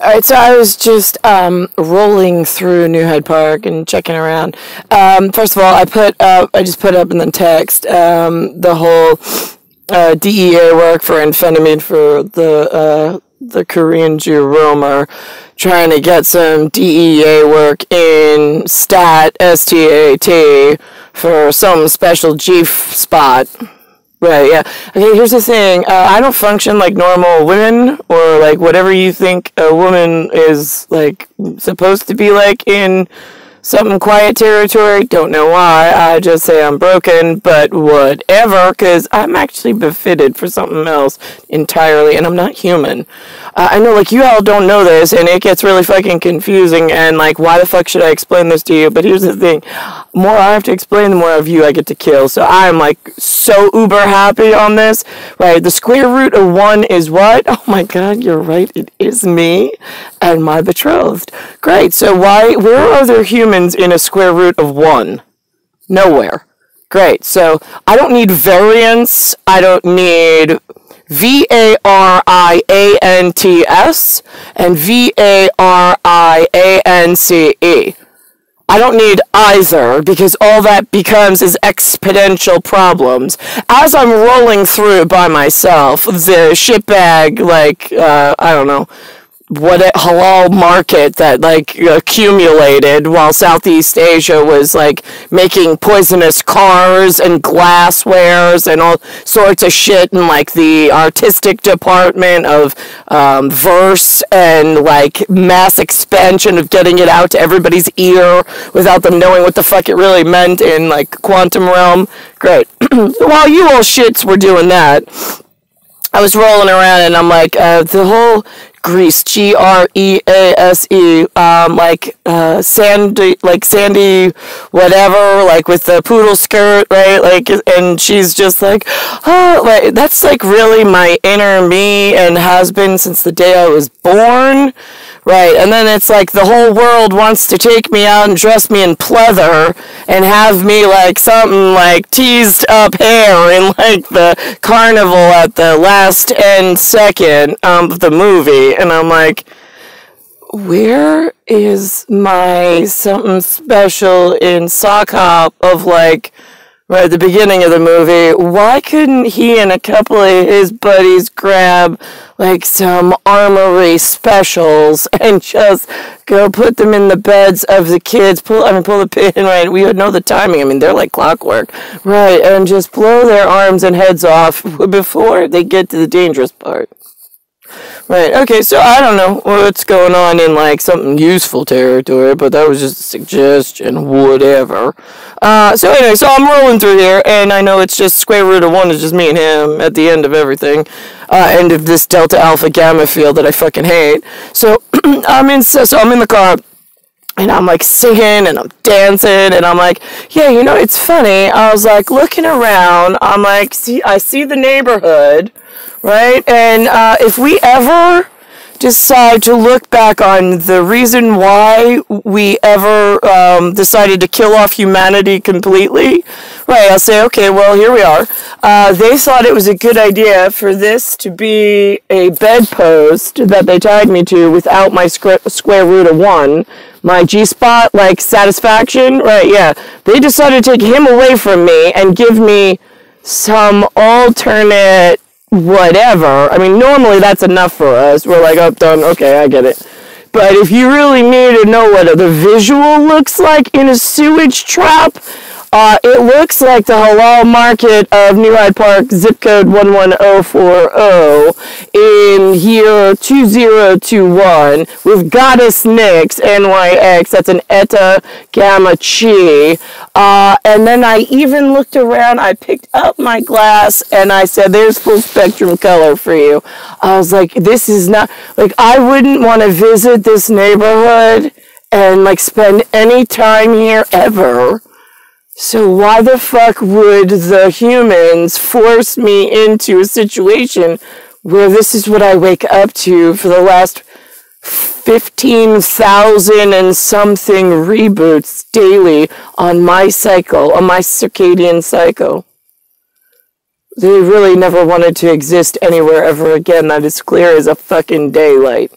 All right, so I was just um, rolling through New Hyde Park and checking around. Um, first of all, I put up, I just put up in the text um, the whole uh, DEA work for amphetamine for the uh, the Korean Jew Romer, trying to get some DEA work in STAT S T A T for some special G spot. Right, yeah. Okay, here's the thing. Uh, I don't function like normal women or like whatever you think a woman is like supposed to be like in something quiet territory. Don't know why. I just say I'm broken, but whatever, because I'm actually befitted for something else entirely, and I'm not human. Uh, I know, like, you all don't know this, and it gets really fucking confusing, and like, why the fuck should I explain this to you? But here's the thing more I have to explain, the more of you I get to kill. So I'm like so uber happy on this, right? The square root of one is what? Oh my god, you're right. It is me and my betrothed. Great. So why, where are there humans in a square root of one? Nowhere. Great. So I don't need variance. I don't need V A R I A N T S and V A R I A N C E. I don't need either because all that becomes is exponential problems. As I'm rolling through by myself, the shitbag, like, uh, I don't know, what a halal market that like accumulated while Southeast Asia was like making poisonous cars and glasswares and all sorts of shit and like the artistic department of um, verse and like mass expansion of getting it out to everybody's ear without them knowing what the fuck it really meant in like quantum realm. Great. while you all shits were doing that, I was rolling around and I'm like, uh, the whole Grease, G R E A S E, um, like uh, Sandy, like Sandy, whatever, like with the poodle skirt, right? Like, and she's just like, oh, like that's like really my inner me and has been since the day I was born. Right, and then it's like the whole world wants to take me out and dress me in pleather and have me like something like teased up hair in like the carnival at the last end second um, of the movie. And I'm like, where is my something special in sock hop of like right at the beginning of the movie, why couldn't he and a couple of his buddies grab like some armory specials and just go put them in the beds of the kids? Pull, I mean, pull the pin, right? We would know the timing. I mean, they're like clockwork, right? And just blow their arms and heads off before they get to the dangerous part. Right. Okay. So I don't know what's going on in like something useful territory, but that was just a suggestion. Whatever. Uh, so anyway, so I'm rolling through here, and I know it's just square root of one is just me and him at the end of everything, uh, end of this delta alpha gamma field that I fucking hate. So I'm in. So I'm in the car and I'm like singing and I'm dancing and I'm like, yeah, you know, it's funny. I was like looking around. I'm like, see, I see the neighborhood, right? And uh, if we ever decide to look back on the reason why we ever um, decided to kill off humanity completely, right, I'll say, okay, well, here we are. Uh, they thought it was a good idea for this to be a bedpost that they tied me to without my square root of one. My G spot, like satisfaction, right? Yeah. They decided to take him away from me and give me some alternate whatever. I mean, normally that's enough for us. We're like, oh, done. Okay, I get it. But if you really need to know what the visual looks like in a sewage trap, uh, it looks like the halal market of New Hyde Park, zip code 11040, in here 2021, with Goddess Nix, NYX, that's an Eta Gamma Chi. Uh, and then I even looked around, I picked up my glass, and I said, there's full spectrum color for you. I was like, this is not, like, I wouldn't want to visit this neighborhood and, like, spend any time here ever so why the fuck would the humans force me into a situation where this is what I wake up to for the last 15,000 and something reboots daily on my cycle, on my circadian cycle? They really never wanted to exist anywhere ever again. That is clear as a fucking daylight.